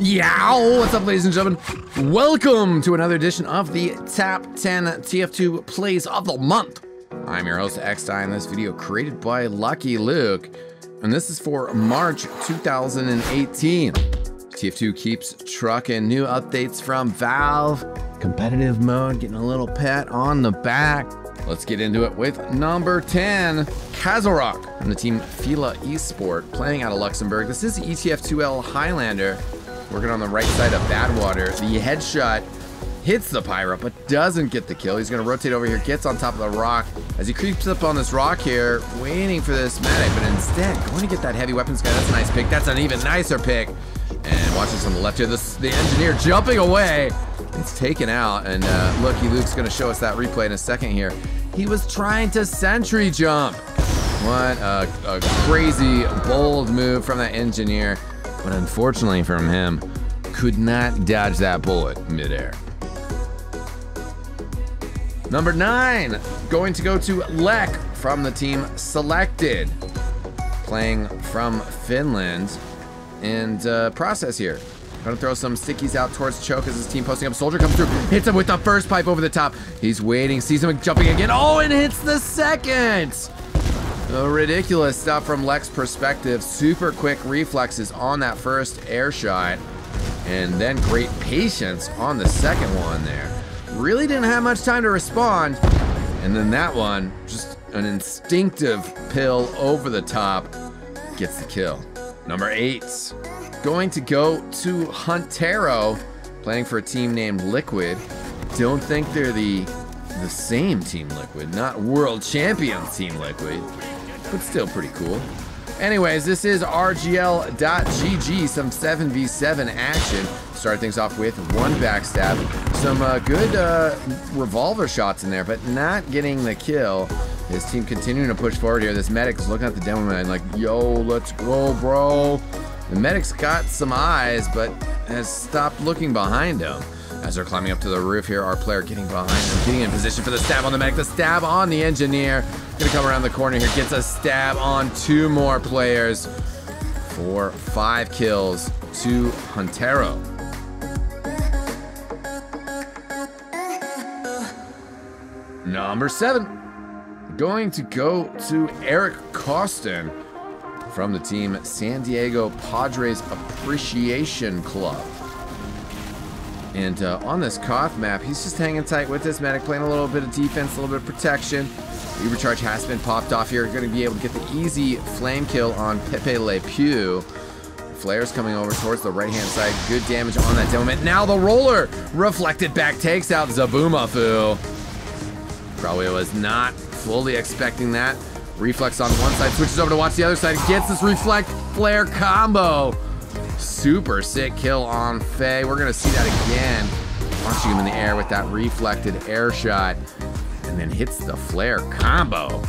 Yow! What's up, ladies and gentlemen? Welcome to another edition of the Top 10 TF2 Plays of the Month. I'm your host, eXtine, and this video created by Lucky Luke, and this is for March 2018. TF2 keeps trucking new updates from Valve, competitive mode, getting a little pat on the back. Let's get into it with number 10, Kazarok from the team Fila Esport, playing out of Luxembourg. This is the ETF2L Highlander, working on the right side of Badwater. The headshot hits the Pyro, but doesn't get the kill. He's gonna rotate over here, gets on top of the rock. As he creeps up on this rock here, waiting for this medic, but instead going to get that heavy weapons guy. That's a nice pick. That's an even nicer pick. And watch this on the left here, this, the engineer jumping away. It's taken out, and uh, Lucky Luke's gonna show us that replay in a second here. He was trying to sentry jump. What a, a crazy, bold move from that engineer. But unfortunately from him, could not dodge that bullet midair. Number nine, going to go to Lek from the team Selected, playing from Finland. And uh, process here. Gonna throw some stickies out towards Choke as his team posting up. Soldier comes through, hits him with the first pipe over the top. He's waiting, sees him jumping again. Oh, and hits the second! A ridiculous stuff from Lek's perspective. Super quick reflexes on that first air shot. And then great patience on the second one there. Really didn't have much time to respond. And then that one, just an instinctive pill over the top, gets the kill. Number eight, going to go to Huntero, playing for a team named Liquid. Don't think they're the the same Team Liquid, not world champion Team Liquid, but still pretty cool. Anyways, this is RGL.GG, some 7v7 action. Start things off with one backstab. Some uh, good uh, revolver shots in there, but not getting the kill. His team continuing to push forward here. This medic's looking at the demo man like, yo, let's go, bro. The medic's got some eyes, but has stopped looking behind him. As they're climbing up to the roof here, our player getting behind him, getting in position for the stab on the medic, the stab on the engineer. Gonna come around the corner here, gets a stab on two more players for five kills to Huntero. Number seven, going to go to Eric Costin from the team San Diego Padres Appreciation Club. And uh, on this Koth map, he's just hanging tight with this medic, playing a little bit of defense, a little bit of protection. Uber charge has been popped off here. Going to be able to get the easy flame kill on Pepe Le Pew. Flares coming over towards the right-hand side. Good damage on that demo. Now the roller reflected back takes out Zabumafu. Probably was not fully expecting that. Reflex on one side, switches over to watch the other side, gets this reflect flare combo. Super sick kill on Faye. We're gonna see that again. Launching him in the air with that reflected air shot. And then hits the flare combo.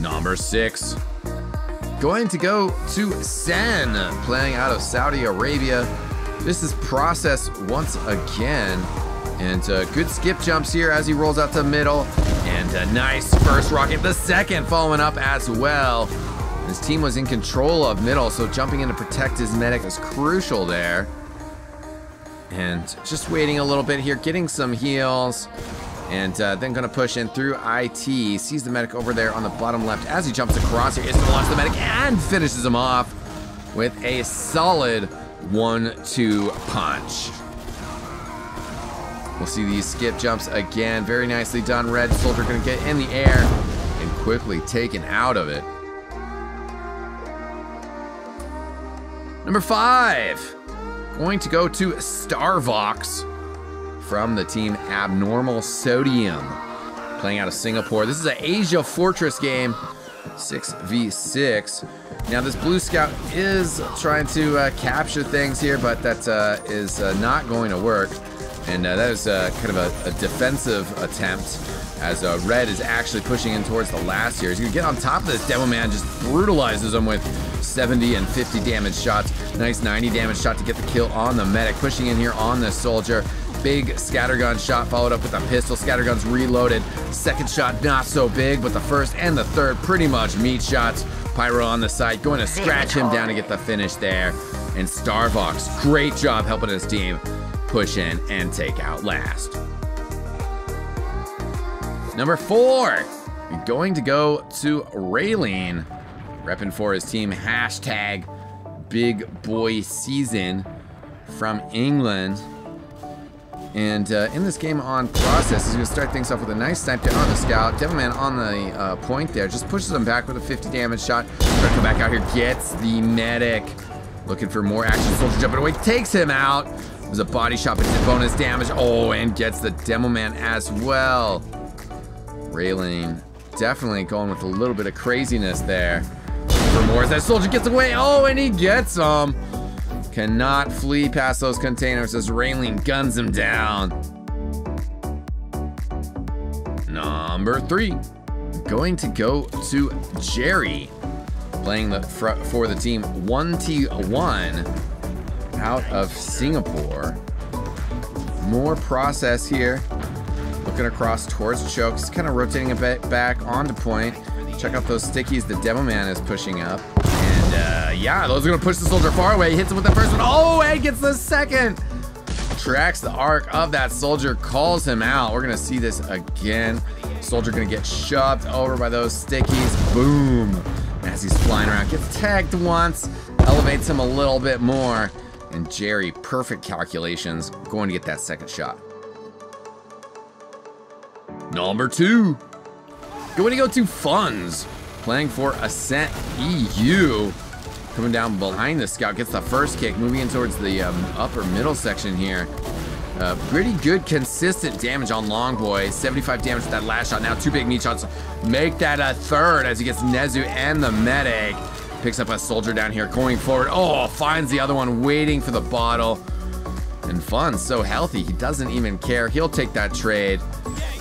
Number six. Going to go to Sen, playing out of Saudi Arabia. This is Process once again. And uh, good skip jumps here as he rolls out to middle. And a nice first rocket. The second following up as well. His team was in control of middle, so jumping in to protect his medic is crucial there. And just waiting a little bit here, getting some heals. And uh, then gonna push in through IT. Sees the medic over there on the bottom left as he jumps across here. Is gonna launch the medic and finishes him off with a solid one-two punch. We'll see these skip jumps again. Very nicely done. Red Soldier gonna get in the air and quickly taken out of it. Number five, going to go to Starvox from the team Abnormal Sodium, playing out of Singapore. This is an Asia Fortress game, 6v6. Now this Blue Scout is trying to uh, capture things here, but that uh, is uh, not going to work. And uh, that is uh, kind of a, a, defensive attempt as uh, Red is actually pushing in towards the last here. He's gonna get on top of this. Demo Man just brutalizes him with 70 and 50 damage shots. Nice 90 damage shot to get the kill on the medic. Pushing in here on the soldier. Big scattergun shot followed up with a pistol. Scattergun's reloaded. Second shot not so big, but the first and the third pretty much meat shots. Pyro on the side, going to scratch him down to get the finish there. And Starvox, great job helping his team push in and take out last. Number four, going to go to Raylene, repping for his team, hashtag big boy season from England. And uh, in this game on process, he's going to start things off with a nice snipe down on the scout. Devilman on the uh, point there, just pushes him back with a 50 damage shot. To come back out here, gets the medic. Looking for more action. Soldier jumping away, takes him out. There's a body shot, but bonus damage. Oh, and gets the Demo Man as well. Railing definitely going with a little bit of craziness there. For more as that soldier gets away. Oh, and he gets him. Cannot flee past those containers as Railing guns him down. Number three, going to go to Jerry, playing the for the team 1T1 out of Singapore. More process here. Looking across towards Chokes, kind of rotating a bit back onto point. Check out those stickies the Demo Man is pushing up. And uh, yeah, those are gonna push the soldier far away. Hits him with the first one. Oh, and gets the second. Tracks the arc of that soldier, calls him out. We're gonna see this again. Soldier gonna get shoved over by those stickies. Boom. As he's flying around, gets tagged once, elevates him a little bit more. And Jerry, perfect calculations, going to get that second shot. Number two, going to go to Funds, playing for Ascent EU. Coming down behind the scout, gets the first kick, moving in towards the um, upper middle section here. Uh, pretty good consistent damage on Long Boy. 75 damage with that last shot. Now two big meat shots make that a third as he gets Nezu and the medic. Picks up a soldier down here going forward. Oh, finds the other one waiting for the bottle. And Fun, so healthy, he doesn't even care. He'll take that trade.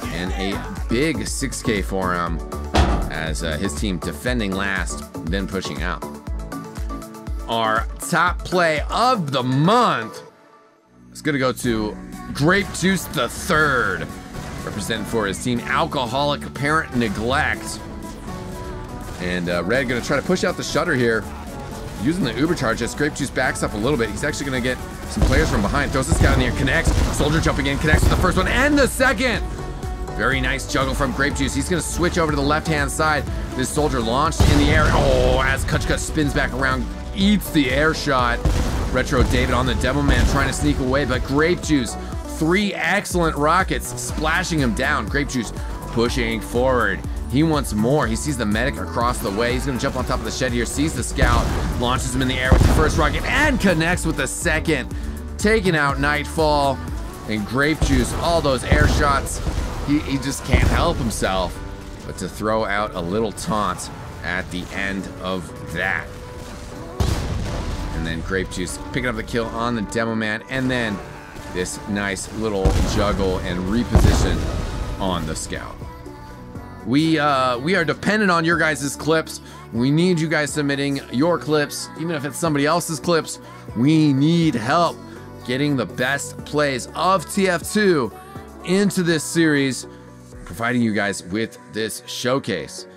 And a big 6k for him as uh, his team defending last, then pushing out. Our top play of the month is going to go to Grape Juice the Third, representing for his team Alcoholic Parent Neglect. And uh, Red going to try to push out the shutter here, using the Uber charge as Grape Juice backs up a little bit. He's actually going to get some players from behind. Throws this guy in the air, connects. Soldier jumping in, connects with the first one and the second. Very nice juggle from Grape Juice. He's going to switch over to the left-hand side. This soldier launched in the air. Oh, as Kutchka spins back around, eats the air shot. Retro David on the Devil Man trying to sneak away, but Grape Juice, three excellent rockets splashing him down. Grape Juice pushing forward. He wants more. He sees the medic across the way. He's gonna jump on top of the shed here, sees the scout, launches him in the air with the first rocket, and connects with the second. Taking out Nightfall and Grape Juice, all those air shots he, he just can't help himself but to throw out a little taunt at the end of that. And then Grape Juice picking up the kill on the Demo Man, and then this nice little juggle and reposition on the Scout. We uh, we are dependent on your guys' clips. We need you guys submitting your clips, even if it's somebody else's clips. We need help getting the best plays of TF2 into this series, providing you guys with this showcase.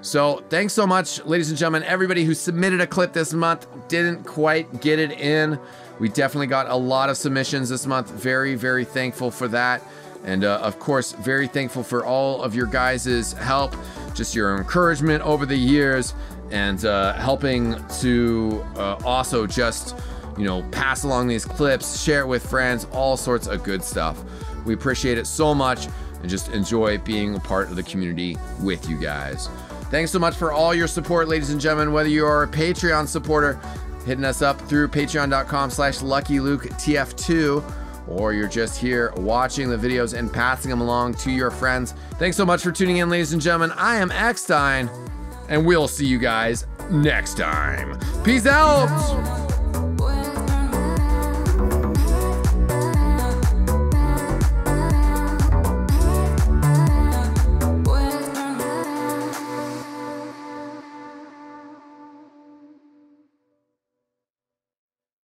So thanks so much, ladies and gentlemen. Everybody who submitted a clip this month didn't quite get it in. We definitely got a lot of submissions this month. Very, very thankful for that. And uh, of course, very thankful for all of your guys' help, just your encouragement over the years, and uh, helping to uh, also just, you know, pass along these clips, share it with friends, all sorts of good stuff. We appreciate it so much and just enjoy being a part of the community with you guys. Thanks so much for all your support, ladies and gentlemen. Whether you are a Patreon supporter, hitting us up through patreon.com slash luckyluketf2, or you're just here watching the videos and passing them along to your friends. Thanks so much for tuning in, ladies and gentlemen. I am eXtine, and we'll see you guys next time. Peace out!